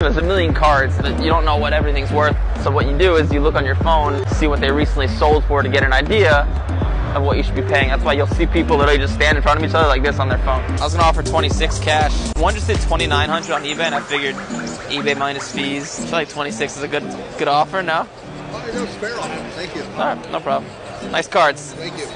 There's a million cards that you don't know what everything's worth. So what you do is you look on your phone, see what they recently sold for to get an idea of what you should be paying. That's why you'll see people literally just stand in front of each other like this on their phone. I was gonna offer 26 cash. One just did 2,900 on eBay, and I figured eBay minus fees. I feel like 26 is a good good offer. No. Oh, no spare on it. Thank you. All right, no problem. Nice cards. Thank you.